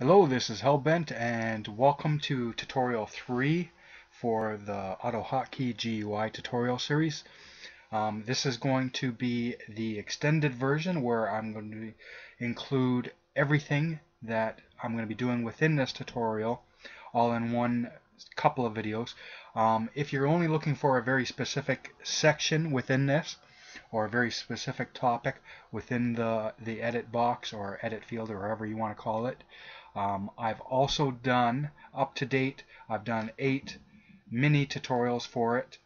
Hello, this is Hellbent and welcome to tutorial 3 for the AutoHotkey GUI tutorial series. Um, this is going to be the extended version where I'm going to include everything that I'm going to be doing within this tutorial all in one couple of videos. Um, if you're only looking for a very specific section within this, or a very specific topic within the, the edit box or edit field or whatever you want to call it. Um, I've also done, up to date, I've done eight mini tutorials for it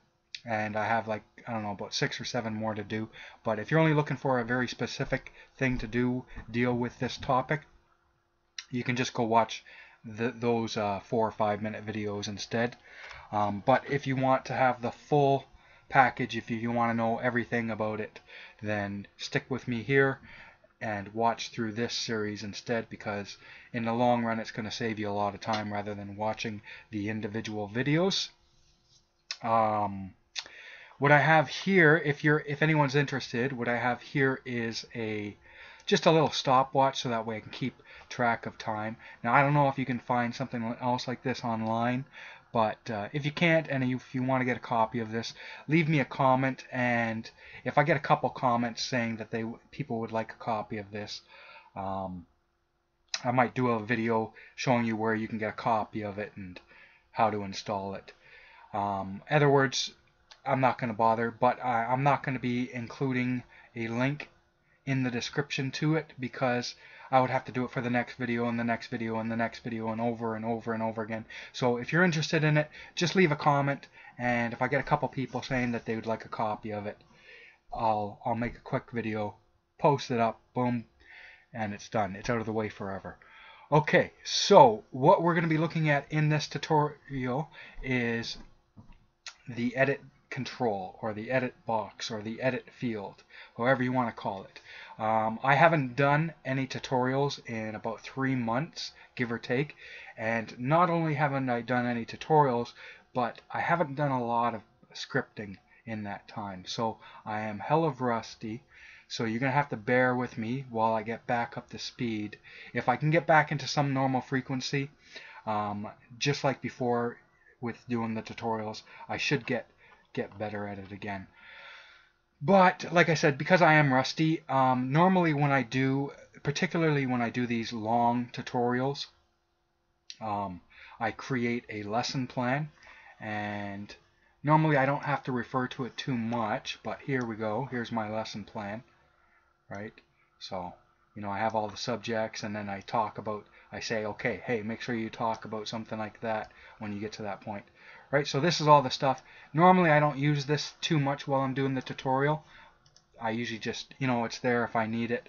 and I have like, I don't know, about six or seven more to do. But if you're only looking for a very specific thing to do, deal with this topic, you can just go watch the, those uh, four or five minute videos instead. Um, but if you want to have the full package, if you want to know everything about it, then stick with me here and watch through this series instead because in the long run it's going to save you a lot of time rather than watching the individual videos. Um, what I have here, if you're if anyone's interested, what I have here is a just a little stopwatch so that way I can keep track of time. Now I don't know if you can find something else like this online, but uh, if you can't, and if you want to get a copy of this, leave me a comment. And if I get a couple comments saying that they people would like a copy of this, um, I might do a video showing you where you can get a copy of it and how to install it. Um, in other words, I'm not going to bother, but I, I'm not going to be including a link in the description to it because I would have to do it for the next video and the next video and the next video and over and over and over again. So if you're interested in it, just leave a comment and if I get a couple people saying that they would like a copy of it, I'll I'll make a quick video, post it up, boom, and it's done. It's out of the way forever. Okay, so what we're going to be looking at in this tutorial is the edit control or the edit box or the edit field, however you want to call it. Um, I haven't done any tutorials in about three months, give or take, and not only haven't I done any tutorials, but I haven't done a lot of scripting in that time. So I am hell of rusty. So you're going to have to bear with me while I get back up to speed. If I can get back into some normal frequency, um, just like before with doing the tutorials, I should get get better at it again. But like I said, because I am rusty, um, normally when I do, particularly when I do these long tutorials, um, I create a lesson plan and normally I don't have to refer to it too much, but here we go. Here's my lesson plan, right? So, you know, I have all the subjects and then I talk about, I say, okay, hey, make sure you talk about something like that when you get to that point right? So this is all the stuff. Normally I don't use this too much while I'm doing the tutorial. I usually just, you know, it's there if I need it.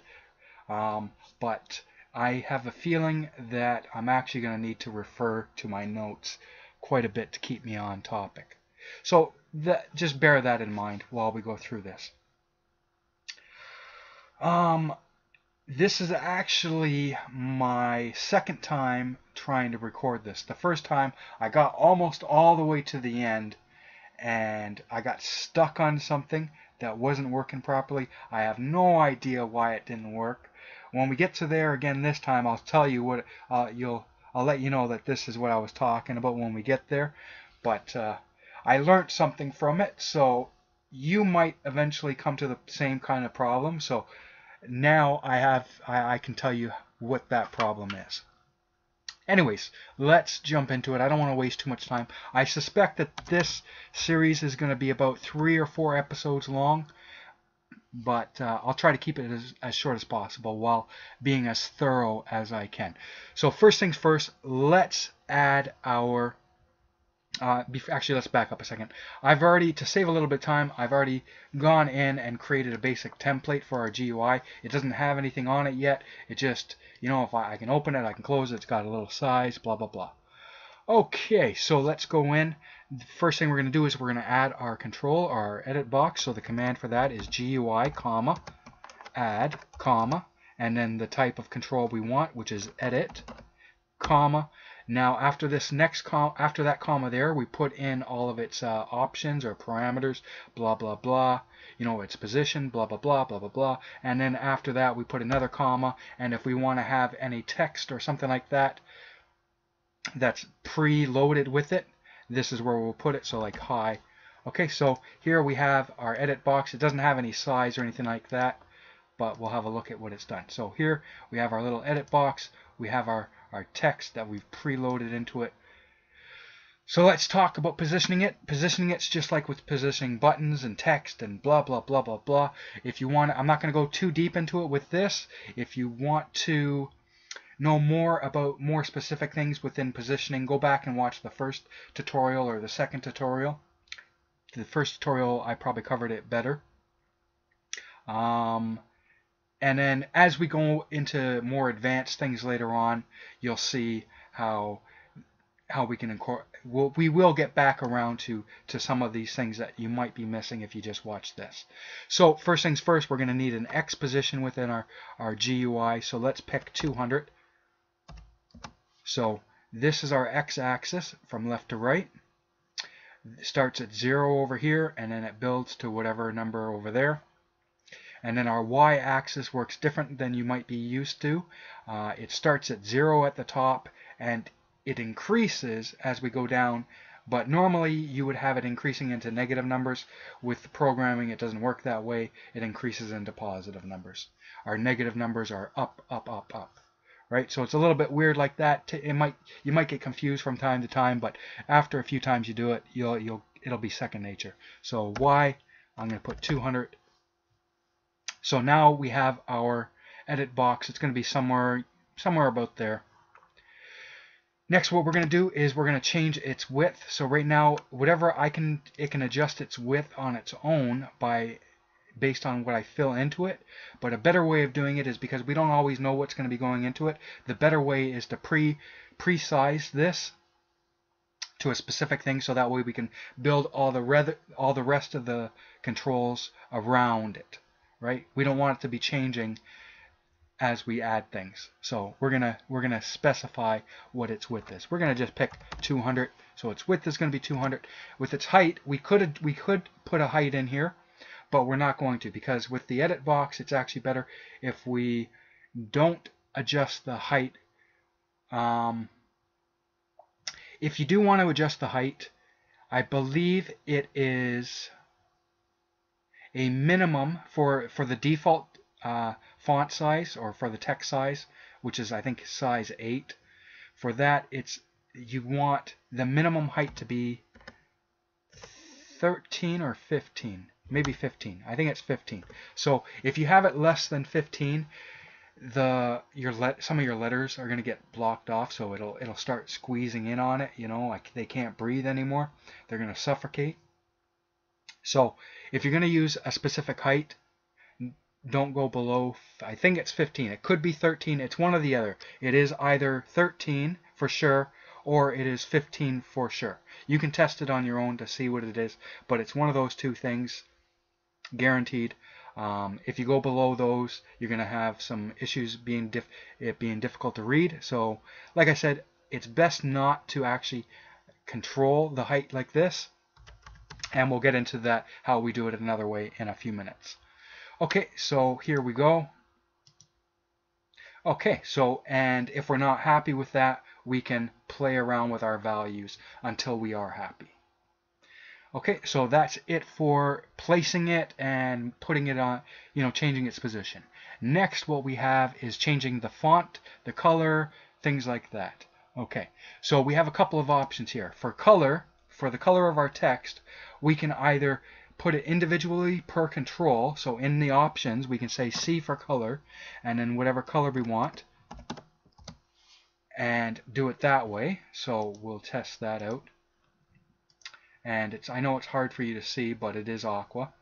Um, but I have a feeling that I'm actually going to need to refer to my notes quite a bit to keep me on topic. So that, just bear that in mind while we go through this. Um, this is actually my second time trying to record this. The first time I got almost all the way to the end and I got stuck on something that wasn't working properly. I have no idea why it didn't work. When we get to there again this time, I'll tell you what uh, you'll. I'll let you know that this is what I was talking about when we get there. But uh, I learned something from it, so you might eventually come to the same kind of problem. So now I have I, I can tell you what that problem is. Anyways, let's jump into it. I don't want to waste too much time. I suspect that this series is going to be about three or four episodes long, but uh, I'll try to keep it as, as short as possible while being as thorough as I can. So first things first, let's add our uh, actually, let's back up a second. I've already, to save a little bit of time, I've already gone in and created a basic template for our GUI. It doesn't have anything on it yet. It just, you know, if I, I can open it, I can close it. It's got a little size, blah, blah, blah. Okay, so let's go in. The first thing we're going to do is we're going to add our control, our edit box. So the command for that is GUI, comma, add, comma, and then the type of control we want, which is edit, comma, Now after this next com after that comma there, we put in all of its uh, options or parameters, blah blah blah. You know its position, blah blah blah blah blah blah. And then after that, we put another comma. And if we want to have any text or something like that, that's pre-loaded with it, this is where we'll put it. So like hi. Okay, so here we have our edit box. It doesn't have any size or anything like that, but we'll have a look at what it's done. So here we have our little edit box. We have our our text that we've preloaded into it. So let's talk about positioning it. Positioning it's just like with positioning buttons and text and blah blah blah blah blah. If you want, I'm not going to go too deep into it with this. If you want to know more about more specific things within positioning, go back and watch the first tutorial or the second tutorial. The first tutorial I probably covered it better. Um, and then as we go into more advanced things later on, you'll see how how we can incorporate. We'll, we will get back around to to some of these things that you might be missing if you just watch this. So first things first, we're going to need an X position within our our GUI. So let's pick 200. So this is our X axis from left to right. It starts at zero over here, and then it builds to whatever number over there. And then our y-axis works different than you might be used to. Uh, it starts at zero at the top and it increases as we go down. But normally you would have it increasing into negative numbers. With programming, it doesn't work that way. It increases into positive numbers. Our negative numbers are up, up, up, up. Right, so it's a little bit weird like that. It might you might get confused from time to time, but after a few times you do it, you'll you'll it'll be second nature. So y, I'm going to put 200 so now we have our edit box. It's going to be somewhere somewhere about there. Next, what we're going to do is we're going to change its width. So right now, whatever I can, it can adjust its width on its own by based on what I fill into it. But a better way of doing it is because we don't always know what's going to be going into it. The better way is to pre pre-size this to a specific thing so that way we can build all the all the rest of the controls around it right? We don't want it to be changing as we add things. So we're gonna we're gonna specify what its width is. We're gonna just pick 200. So its width is gonna be 200. With its height, we could we could put a height in here, but we're not going to because with the edit box, it's actually better if we don't adjust the height. Um, if you do want to adjust the height, I believe it is a minimum for, for the default uh, font size or for the text size, which is I think size 8. For that, it's you want the minimum height to be 13 or 15, maybe 15. I think it's 15. So if you have it less than 15, the your let some of your letters are going to get blocked off, so it'll it'll start squeezing in on it. You know, like they can't breathe anymore. They're going to suffocate. So if you're going to use a specific height, don't go below, I think it's 15. It could be 13. It's one or the other. It is either 13 for sure or it is 15 for sure. You can test it on your own to see what it is, but it's one of those two things guaranteed. Um, if you go below those, you're going to have some issues being it being difficult to read. So, like I said, it's best not to actually control the height like this and we'll get into that how we do it another way in a few minutes. Okay so here we go. Okay so and if we're not happy with that we can play around with our values until we are happy. Okay so that's it for placing it and putting it on you know changing its position. Next what we have is changing the font the color things like that. Okay so we have a couple of options here. For color for the color of our text, we can either put it individually per control. So in the options, we can say C for color, and then whatever color we want, and do it that way. So we'll test that out. And it's I know it's hard for you to see, but it is aqua.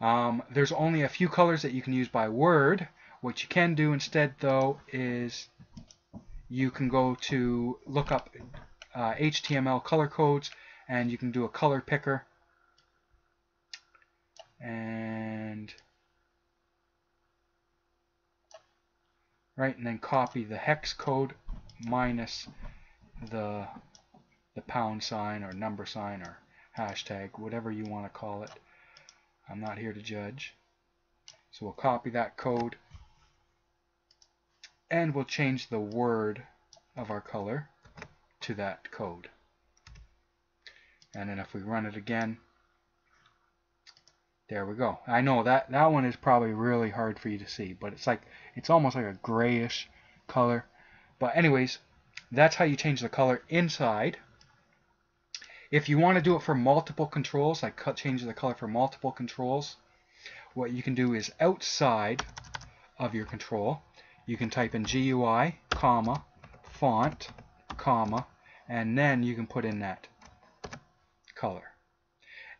Um, there's only a few colors that you can use by word. What you can do instead, though, is you can go to look up uh, HTML color codes and you can do a color picker and right and then copy the hex code minus the the pound sign or number sign or hashtag, whatever you want to call it. I'm not here to judge. So we'll copy that code and we'll change the word of our color to that code. And then if we run it again, there we go. I know that that one is probably really hard for you to see, but it's like it's almost like a grayish color. But anyways, that's how you change the color inside. If you want to do it for multiple controls, like change the color for multiple controls, what you can do is outside of your control, you can type in GUI, comma, font, comma, and then you can put in that color.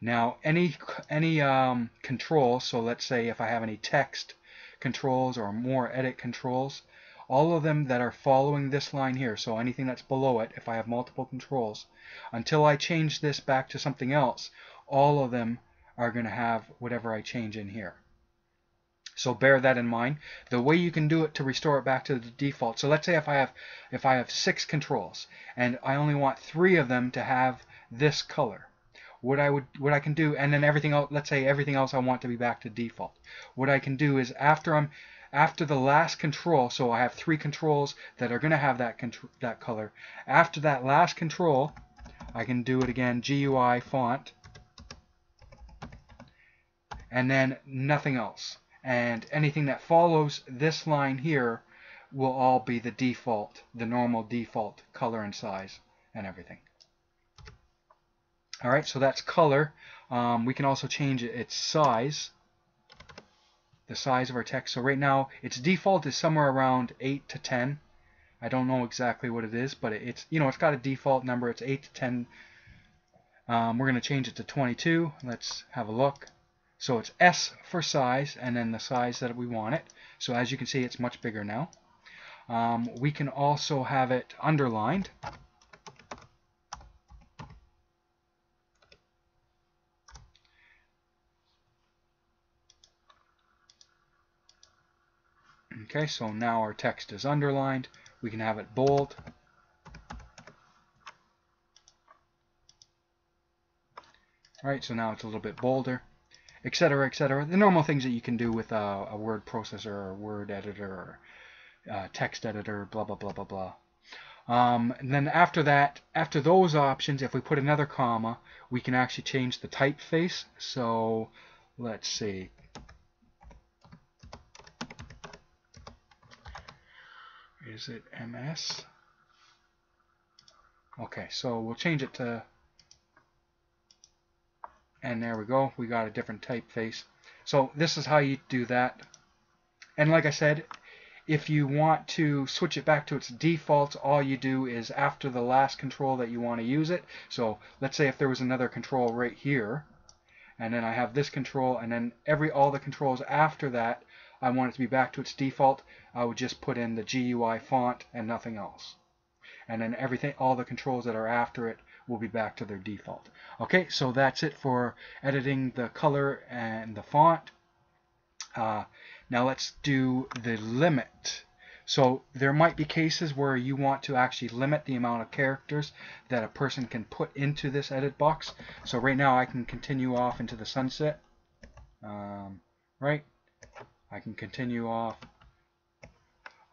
Now, any any um, control, so let's say if I have any text controls or more edit controls, all of them that are following this line here, so anything that's below it, if I have multiple controls, until I change this back to something else, all of them are going to have whatever I change in here. So bear that in mind. The way you can do it to restore it back to the default. So let's say if I have if I have six controls and I only want three of them to have this color. What I would what I can do and then everything else let's say everything else I want to be back to default. What I can do is after I'm after the last control, so I have three controls that are going to have that that color. After that last control, I can do it again GUI font and then nothing else and anything that follows this line here will all be the default, the normal default color and size and everything. Alright, so that's color. Um, we can also change its size, the size of our text. So right now, its default is somewhere around 8 to 10. I don't know exactly what it is, but it's you know it's got a default number. It's 8 to 10. Um, we're going to change it to 22. Let's have a look. So it's S for size and then the size that we want it. So as you can see it's much bigger now. Um, we can also have it underlined. Okay, so now our text is underlined. We can have it bold. Alright, so now it's a little bit bolder etc., etc. The normal things that you can do with a, a word processor or word editor or uh, text editor, blah, blah, blah, blah, blah. Um, and then after that, after those options, if we put another comma, we can actually change the typeface. So let's see. Is it MS? Okay, so we'll change it to and there we go. We got a different typeface. So this is how you do that. And like I said if you want to switch it back to its default all you do is after the last control that you want to use it. So let's say if there was another control right here and then I have this control and then every all the controls after that I want it to be back to its default I would just put in the GUI font and nothing else and then everything all the controls that are after it will be back to their default. Okay, so that's it for editing the color and the font. Uh, now let's do the limit. So there might be cases where you want to actually limit the amount of characters that a person can put into this edit box. So right now I can continue off into the sunset. Um, right? I can continue off.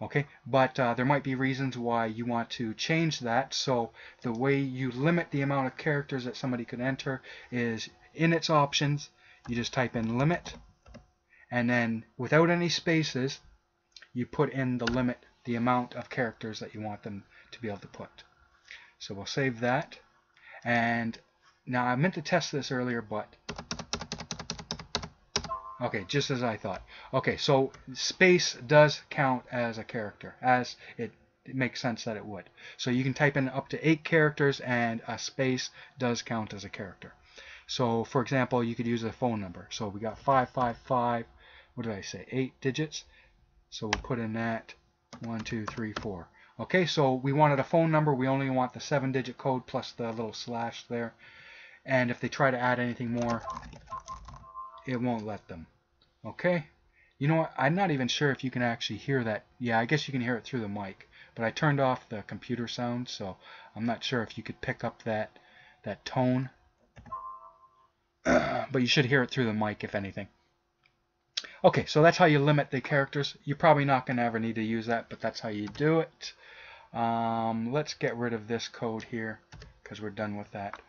Okay but uh, there might be reasons why you want to change that. So the way you limit the amount of characters that somebody could enter is in its options. You just type in limit. And then without any spaces you put in the limit the amount of characters that you want them to be able to put. So we'll save that. And now I meant to test this earlier but Okay, just as I thought. Okay, so space does count as a character, as it, it, makes sense that it would. So you can type in up to eight characters, and a space does count as a character. So, for example, you could use a phone number. So we got 555, what did I say, eight digits. So we'll put in that one, two, three, four. Okay, so we wanted a phone number. We only want the seven-digit code plus the little slash there. And if they try to add anything more, it won't let them. Okay. You know what? I'm not even sure if you can actually hear that. Yeah, I guess you can hear it through the mic. but I turned off the computer sound, so I'm not sure if you could pick up that that tone. but you should hear it through the mic, if anything. Okay, so that's how you limit the characters. You're probably not going to ever need to use that, but that's how you do it. Um, let's get rid of this code here because we're done with that.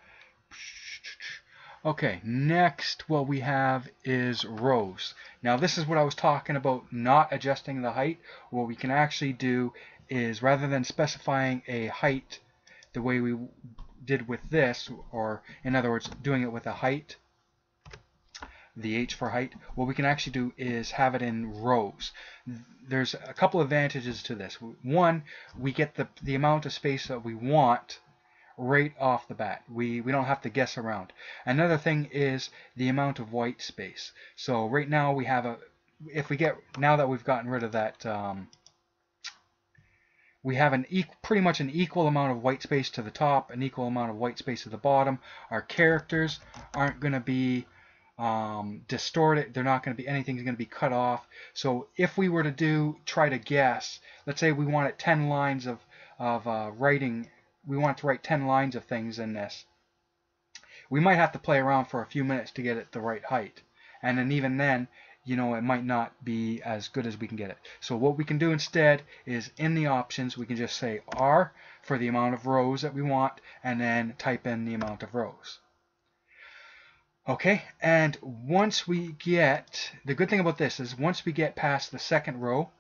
Okay, next what we have is rows. Now this is what I was talking about not adjusting the height. What we can actually do is rather than specifying a height the way we did with this, or in other words doing it with a height, the H for height, what we can actually do is have it in rows. There's a couple advantages to this. One, we get the, the amount of space that we want right off the bat. We, we don't have to guess around. Another thing is the amount of white space. So right now we have a, if we get, now that we've gotten rid of that, um, we have an pretty much an equal amount of white space to the top, an equal amount of white space at the bottom. Our characters aren't going to be um, distorted. They're not going to be anything's going to be cut off. So if we were to do try to guess, let's say we wanted 10 lines of of uh, writing, we want to write 10 lines of things in this. We might have to play around for a few minutes to get it the right height, and then even then, you know, it might not be as good as we can get it. So what we can do instead is in the options, we can just say R for the amount of rows that we want, and then type in the amount of rows. Okay, and once we get, the good thing about this is once we get past the second row,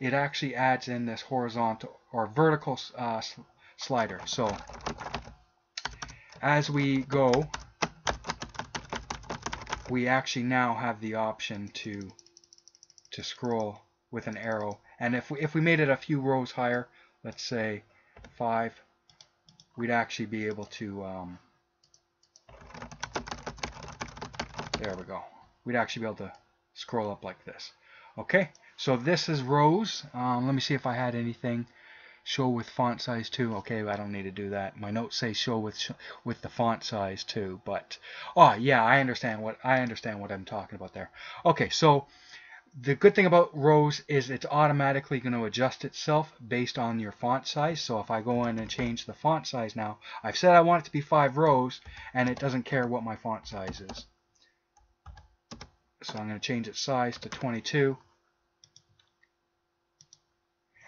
it actually adds in this horizontal or vertical uh, slider. So as we go, we actually now have the option to to scroll with an arrow. And if we, if we made it a few rows higher, let's say five, we'd actually be able to um, There we go. We'd actually be able to scroll up like this. Okay, so this is rows. Um, let me see if I had anything. Show with font size too. Okay, I don't need to do that. My notes say show with sh with the font size too. But oh yeah, I understand what I understand what I'm talking about there. Okay, so the good thing about rows is it's automatically going to adjust itself based on your font size. So if I go in and change the font size now, I've said I want it to be five rows, and it doesn't care what my font size is. So I'm going to change its size to 22.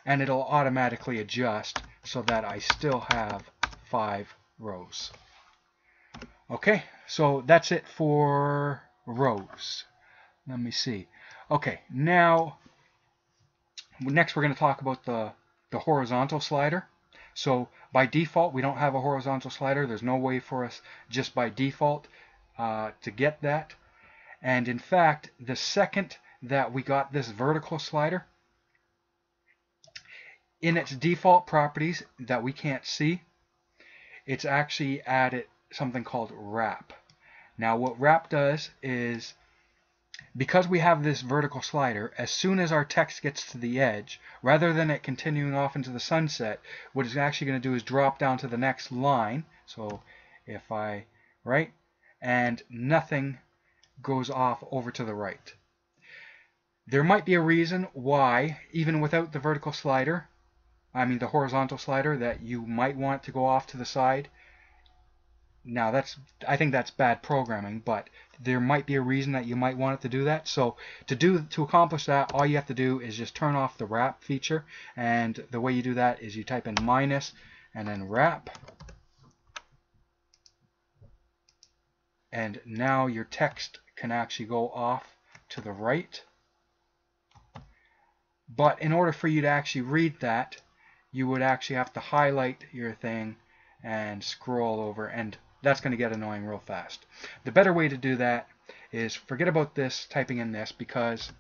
And it'll automatically adjust so that I still have five rows. Okay, so that's it for rows. Let me see. Okay, now next we're going to talk about the, the horizontal slider. So by default, we don't have a horizontal slider. There's no way for us just by default uh, to get that. And in fact, the second that we got this vertical slider, in its default properties that we can't see, it's actually added something called wrap. Now what wrap does is because we have this vertical slider, as soon as our text gets to the edge, rather than it continuing off into the sunset, what it's actually going to do is drop down to the next line. So if I, right, and nothing goes off over to the right. There might be a reason why, even without the vertical slider, I mean the horizontal slider, that you might want to go off to the side. Now that's I think that's bad programming, but there might be a reason that you might want it to do that. So to do to accomplish that, all you have to do is just turn off the wrap feature, and the way you do that is you type in minus and then wrap, and now your text can actually go off to the right. But in order for you to actually read that, you would actually have to highlight your thing and scroll over, and that's going to get annoying real fast. The better way to do that is forget about this typing in this because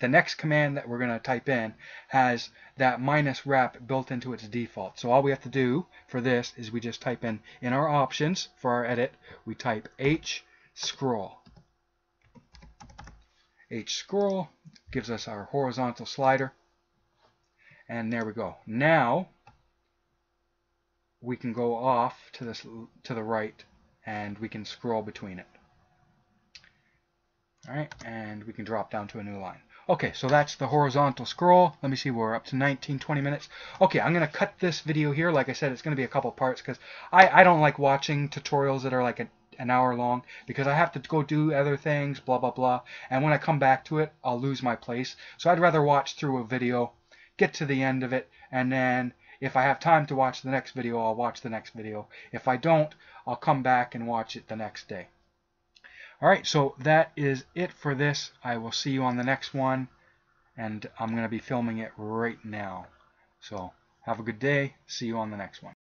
the next command that we're going to type in has that minus wrap built into its default. So all we have to do for this is we just type in, in our options for our edit, we type H scroll. H scroll gives us our horizontal slider. And there we go. Now we can go off to this to the right and we can scroll between it. Alright, and we can drop down to a new line. Okay, so that's the horizontal scroll. Let me see, we're up to 19, 20 minutes. Okay, I'm going to cut this video here. Like I said, it's going to be a couple parts because I, I don't like watching tutorials that are like a, an hour long because I have to go do other things, blah, blah, blah. And when I come back to it, I'll lose my place. So I'd rather watch through a video, get to the end of it, and then if I have time to watch the next video, I'll watch the next video. If I don't, I'll come back and watch it the next day. Alright, so that is it for this. I will see you on the next one. And I'm going to be filming it right now. So have a good day. See you on the next one.